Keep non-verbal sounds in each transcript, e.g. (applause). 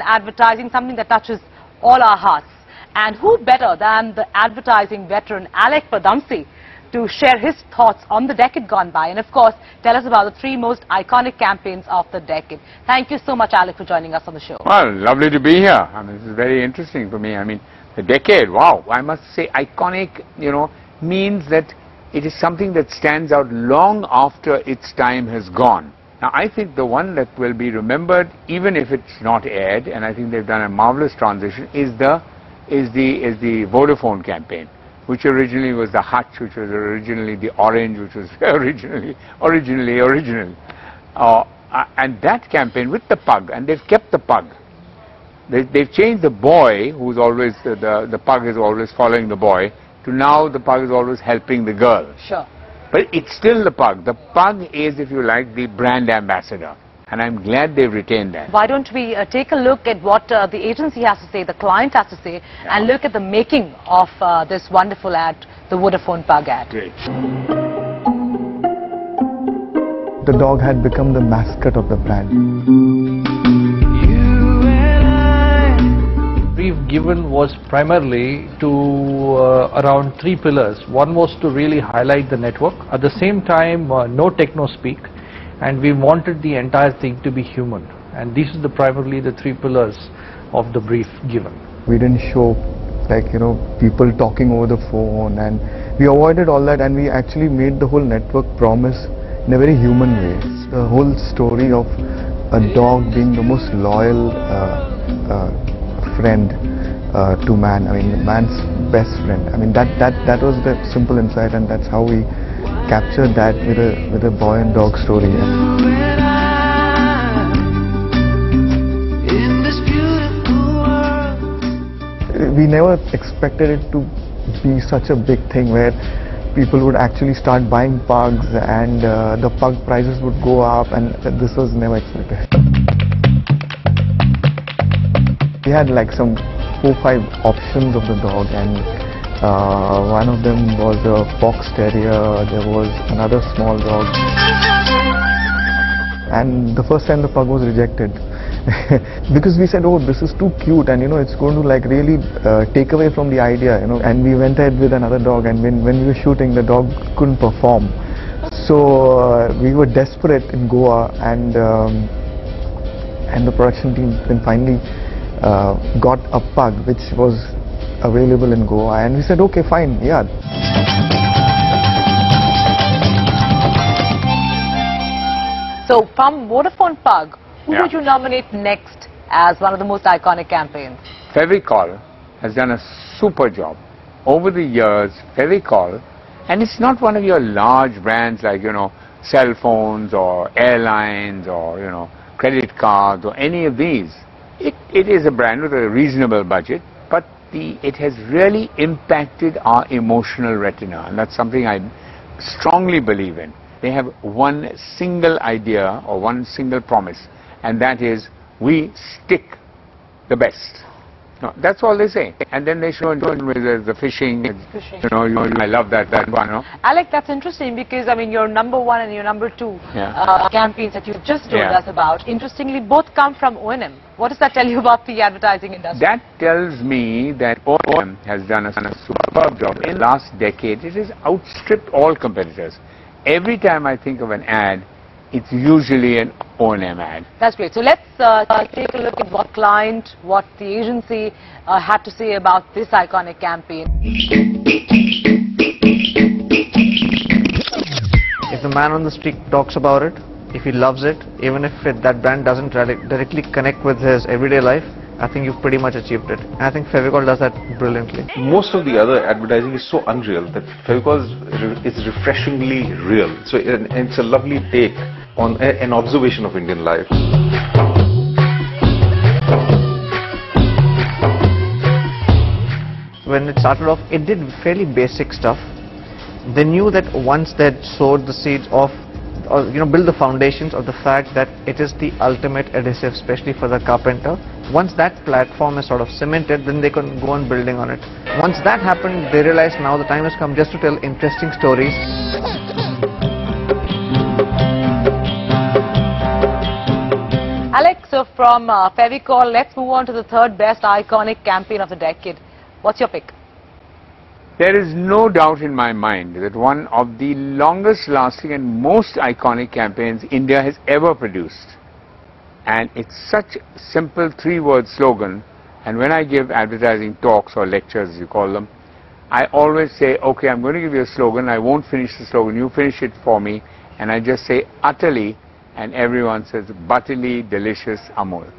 advertising, something that touches all our hearts. And who better than the advertising veteran Alec Padamsee to share his thoughts on the decade gone by and of course tell us about the three most iconic campaigns of the decade. Thank you so much Alec for joining us on the show. Well, lovely to be here. I mean, this is very interesting for me. I mean, the decade, wow, I must say iconic, you know, means that it is something that stands out long after its time has gone. Now, I think the one that will be remembered, even if it's not aired, and I think they've done a marvelous transition, is the is the is the Vodafone campaign, which originally was the Hutch, which was originally the Orange, which was (laughs) originally originally original, uh, uh, and that campaign with the pug, and they've kept the pug. They, they've changed the boy, who's always the, the the pug is always following the boy, to now the pug is always helping the girl. Sure. But it's still the pug. The pug is, if you like, the brand ambassador. And I'm glad they've retained that. Why don't we uh, take a look at what uh, the agency has to say, the client has to say, and look at the making of uh, this wonderful ad, the Vodafone Pug ad. Great. The dog had become the mascot of the brand. Brief given was primarily to uh, around three pillars. One was to really highlight the network. At the same time, uh, no techno speak, and we wanted the entire thing to be human. And these are the primarily the three pillars of the brief given. We didn't show like you know people talking over the phone and we avoided all that and we actually made the whole network promise in a very human way. The whole story of a dog being the most loyal uh, uh, friend uh, to man. I mean, man's best friend. I mean, that that that was the simple insight, and that's how we captured that with a with a boy and dog story. We never expected it to be such a big thing where people would actually start buying pugs and uh, the pug prices would go up and this was never expected. We had like some four five options of the dog and uh, one of them was a fox terrier, there was another small dog. And the first time the pug was rejected. (laughs) Because we said oh this is too cute and you know it's going to like really uh, take away from the idea you know. And we went ahead with another dog and when, when we were shooting the dog couldn't perform. So uh, we were desperate in Goa and um, and the production team then finally uh, got a pug which was available in Goa and we said okay fine yeah So from Vodafone Pug, who Yeah. would you nominate next as one of the most iconic campaigns? Fevicol has done a super job. Over the years, Fevicol, and it's not one of your large brands like, you know, cell phones or airlines or, you know, credit cards or any of these. It, it is a brand with a reasonable budget, but the, it has really impacted our emotional retina, and that's something I strongly believe in. They have one single idea or one single promise, and that is we stick the best. No, that's all they say. And then they show and the, the fishing, Fishing. You know, you, I love that that one. Know? Alec, that's interesting because I mean your number one and your number two Yeah. uh, campaigns that you've just told Yeah. us about, interestingly, both come from O&M. What does that tell you about the advertising industry? That tells me that OM has done a, done a superb job. In the last decade, it has outstripped all competitors. Every time I think of an ad, it's usually an O&M ad. That's great. So let's uh, take a look at what client, what the agency uh, had to say about this iconic campaign. If the man on the street talks about it, if he loves it, even if it, that brand doesn't directly connect with his everyday life, I think you've pretty much achieved it. And I think Fevicol does that brilliantly. most of the other advertising is so unreal that Fevicol is, re- is refreshingly real. So it, it's a lovely take on a, an observation of Indian life. When it started off, it did fairly basic stuff. They knew that once they'd sowed the seeds of, or you know, build the foundations of the fact that it is the ultimate adhesive, especially for the carpenter. Once that platform is sort of cemented, then they can go on building on it. Once that happened, they realized now the time has come just to tell interesting stories. Alex, So from uh, Fevicol, let's move on to the third best iconic campaign of the decade. What's your pick? There is no doubt in my mind that one of the longest lasting and most iconic campaigns India has ever produced. And it's such a simple three word slogan. And when I give advertising talks or lectures, as you call them, I always say, okay, I'm going to give you a slogan. I won't finish the slogan. You finish it for me. And I just say utterly, and everyone says, butterly delicious Amul.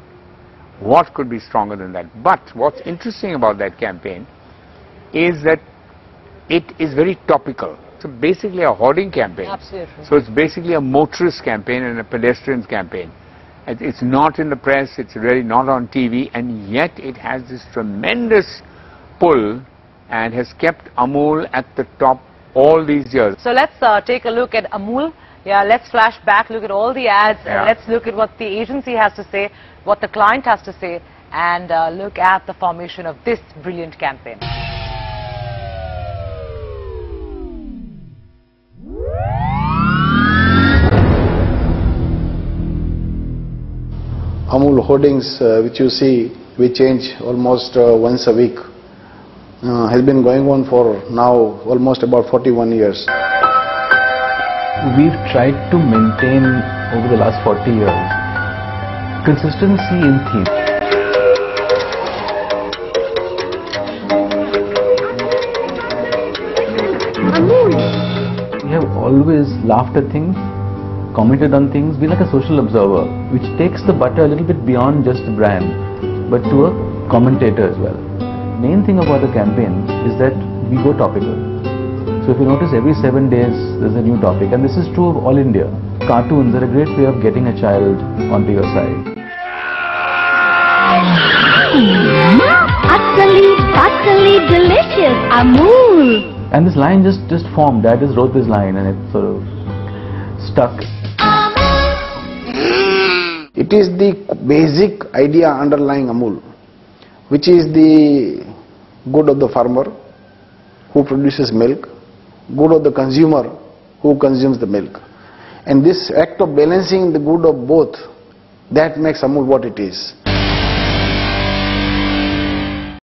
What could be stronger than that? But what's interesting about that campaign is that it is very topical. So basically a hoarding campaign. Absolutely. So it's basically a motorist campaign and a pedestrians campaign. It's not in the press, it's really not on TV, and yet it has this tremendous pull and has kept Amul at the top all these years. So let's uh, take a look at Amul. Yeah, let's flash back, look at all the ads, Yeah. and let's look at what the agency has to say, what the client has to say, and uh, look at the formation of this brilliant campaign. Amul hoardings, uh, which you see, we change almost uh, once a week, uh, has been going on for now almost about 41 years. We've tried to maintain over the last 40 years consistency in theme. We have always laughed at things, commented on things, been like a social observer, which takes the butter a little bit beyond just the brand, but to a commentator as well. Main thing about the campaign is that we go topical. So if you notice every seven days there's a new topic and this is true of all India. Cartoons are a great way of getting a child onto your side. Utterly, utterly delicious. Amul. And this line just, just formed. Dad just wrote this line and it sort of stuck. It is the basic idea underlying Amul, which is the good of the farmer who produces milk, good of the consumer who consumes the milk. And this act of balancing the good of both, that makes Amul what it is.